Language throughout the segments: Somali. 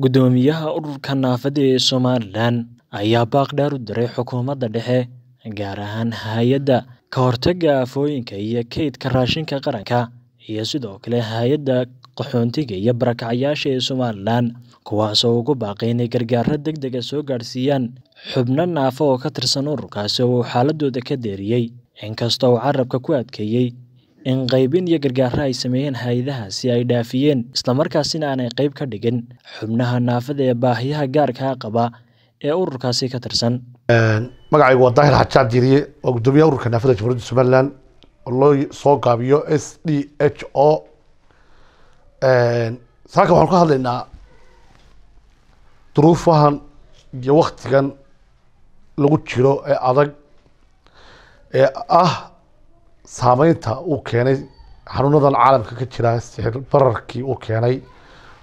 Guddoomiyaha ururka naafada ee Somalilan ayaa baaq dheer u diray xukuumadda dhexe, gaar ahaan hay'adda ka hortagga aafooyinka iyo kaydka raashinka qaranka, iyo sidoo kale hay'adda qaxootiga iyo barakacayasha ee Somalilan, kuwaasoo ugu baaqay inay gargaarro degdeg ah soo gaarsiiyaan xubno naafo oo ka tirsan ururkaasi oo uu xaaladooda ka deeriyay, inkasta oo uu carrabka ku adkeeyay in qaybin iyo gargaarro ay sameeyeen hay'adahaasi ay dhaafiyeen, isla markaasina aanay qayb ka dhigin xubnaha naafada ee baahiyaha gaarka ah qaba ee ururkaasi ka tirsan. magacaygu waa daahir xajaar diiriye waa guddoomiyaha ururka naafada jamhuuriyadda somalilan oo loo soo gaabiyo s d h o saaka waxaan ka hadlaynaa duruufahan iyo waktigan lagu jiro ee adag ee ah saameynta uu keenay xanuunadan caalamka ka jira sixir bararkii uu keenay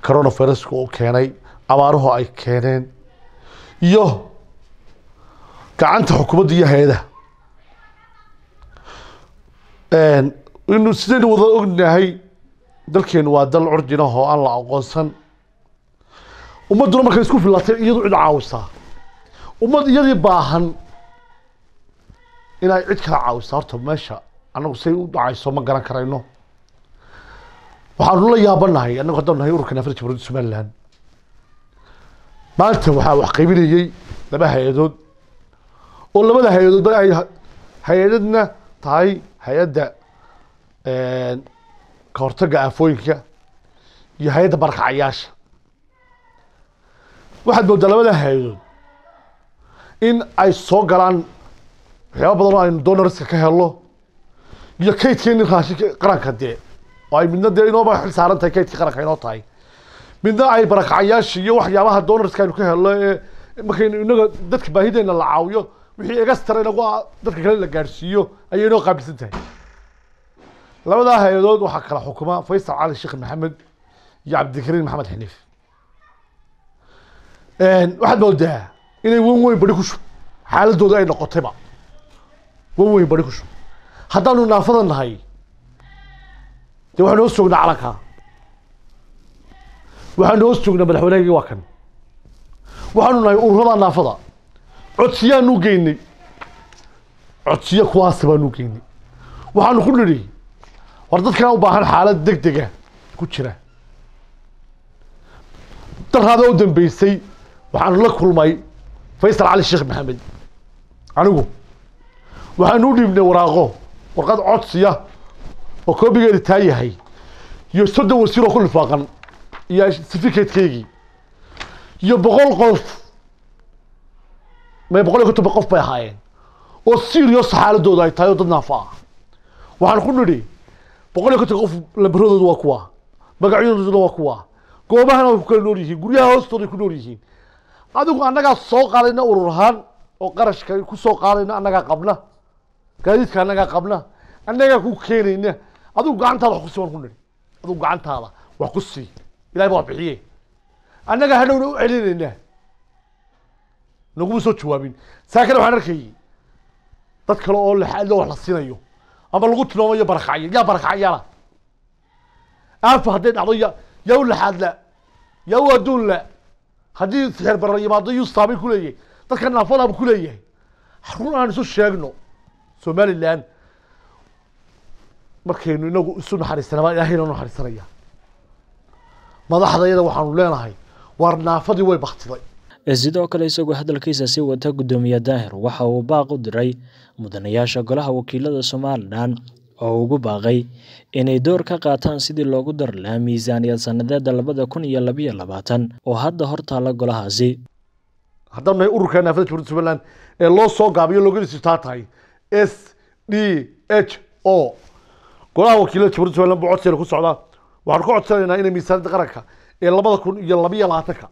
coronaviruska uu keenay abaaruhu ay keeneen iyo gacanta xukuumadda iyo hay'adaha. Inu sidaynu wada ognahay dalkeenu waa dal curjinah oo aan la aqoonsan. Ummadduna markay isku filatay iyadu cid caawisaa ummad iyadii baahan inay cid kala caawisaa horta meesha annagu say u dhacayso ma garan karayno? Waxaanu la yaabanahay annagu haddaan nahay ururka naafada jamhuuriyadda somalilan. Maanta waxaa wax qaybinayey laba hay'adood. Oo labada hay'adoodba ay hay'adadna tahay hay'adda ka hortagga aafooyinka iyo hay'adda barakacayaasha waxaad moodaa labada hay'adood in ay soo galaan waxyaaba badan oo aynu donorska ka helno iyo kaydkeeni raashinka qaranka dee oo ay midna dee inooba xil saaran tahay kaydka qaranka inoo tahay. Midna ay barakacayaasha iyo waxyaabaha donorska aynu ka helno ee markaynu inaga dadka baahideena la caawiyo wixii egastara inagu dadka kale la gaadhsiiyo ayay inoo qaabilsan tahay labadaa hay'adood waxaa kala xukuma faysal cali sheekh maxamed iyo cabdikariin maxamed xiniif waxaad moodaa inay wan weyn bari ku shub xaaladooda ay noqotayba. Wan weyn bari ku shub haddaanu naafada nahay dee waxaanu hoos joognaa calankaa waxaanu hoos joognaa madaxweynehaygii waa kan. Waxaanu nahay ururada naafada. Codsiyaanu geynay. Codsiyo kuwaasi baanu geynay. Waxaanu ku nidhi war dadkana u baahan xaalad deg dega ku jira. Daraada u dambeysay waxaanu la kulmay faysal cali sheekh maxamed. Anigu waxaanu u dhiibnay waraaqo warqad codsiya oo koobigeedi taa yahay iyo soddon wasiir oo ku lifaaqan iyo certificatekeygii iyo boqol qof may boqol iyo konton qof bay ahaayeen oo serious xaaladooda ay tahay oo dad naafa ah. Waxaan ku nidhi boqol iyo konton qof lambaradooda waa kuwa magacyadooduna waa kuwa goobahana way ku kala nool yihiin guryaha hoostooda ku nool yihiin. Adigu annagaa soo qaadayna urur ahaan oo qarashka ku soo qaadayna annagaa qabna gaadiidka annagaa qabna annagaa ku keenayna adigu gacantaada wax ku sii waan ku nidhi adigu gacantaada wax ku sii. Ilahay baa wax bixiye annagaa hadhowna u celinaynaa. Naguma soo jawaabin. Saa kale waxaan arkayay dad kale oo laxaadlo wax la siinayo ama lagu tilmaamayo barakacya yaa barakacyaala aafa hadday dhacdo ya yaa u laxaadla yaa u adduun la. Haddii sixir barar yimaado yuu ku leeyahay. Dadka naafadaaba ku leeyahay. Run aan isu sheegno somaliland markaynu inagu isu naxariisana baa ilahayna naxariisanaya. Madaxdayada waxaanu leenahay waar naafadii way baktiday sidoo kale isagoo hadalkiisa sii wata guddoomiye daahir waxa uu baaq u diray mudanayaasha golaha wakiilada somalilan oo ugu baaqay inay door ka qaataan sidii loogu dari lahaa miisaaniyad sanadeeda labada kun iyo labayo labaatan oo hadda hor taalla golahaasi. Haddaan nahay ururka naafada jamhuuriyadda somaliland ee loo soo gaabiyo loogadiisu taa tahay s d h o. Golaha wakiilada jamhuuriyadda somaliland buu codsigeena ku socdaa waxaanu ka codsanaynaa inay miisaaniyadda qaranka ee labada kun iyo labayo labaatanka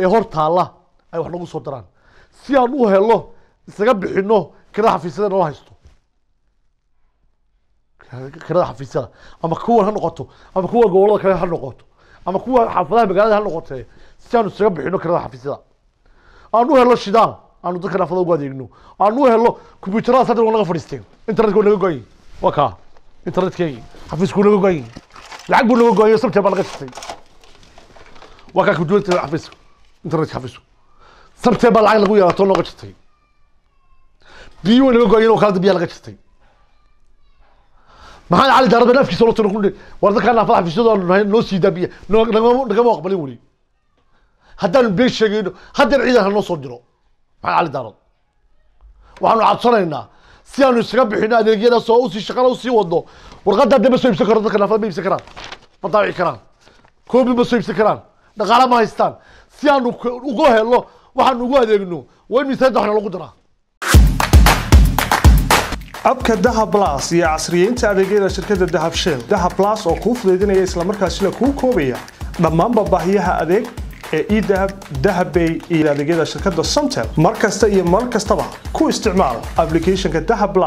ee hor taalla ay wax nagu soo daraan. Si aan u helo isaga bixino kirada xafiisyada nala haysto. Kirada xafiisyada. Ama kuwan ha noqoto ama kuwa gobollada kale ha noqoto ama kuwa xaafadaha magaalada ha noqotee si aanu isaga bixino kirada xafiisyada. Aan u helo shidaal aanu dadka naafada ugu adeegno aan u helo combyuutaradaas hadda waa naga fadhiisteen internetka waa naga goyay waa kaa internetkeygi xafiisku naga goyay lacag buu naga goyay sabtee baa naga jirtay waa kaa kuduwanta xafiiska internetka xafiisku sabtee baa lacag lagu yeelato nooga jirtay biyo way naga go'ayeen oo kalada biyaa laga jirtay maxamed cali daarad baa afkiisa tiro ku war dadkaa naafada xafiisyadooda nahay noo sii daa biya noo- nagama aqbalin weli haddaanu been sheegayno haddeer ciidan ha noo soo diro daarad waxaanu codsanaynaa si aanu isaga bixino adeegyadaas oo u sii shaqana u sii wadno warqaddaa dee ma soo iibsan karo dadka naafada ma iibsan karaan ma daawici karaan koobi ma soo iibsan karaan dhaqaale ma haystaan si aanu uga helno waxaanu ugu adeegno waa in miisaanida waxna lagu daraa abka dahab plus iyo casriyeynta adeegyada shirkadda dahab shell dahab plus oo kuu fudaydinaya islamarkaasina kuu koobaya dhammaanba baahiyaha adeeg ee edahab dahabbay iyo adeegyada shirkadda somtel mar kasta iyo mar kastaba ku isticmaal applicationka dahab plus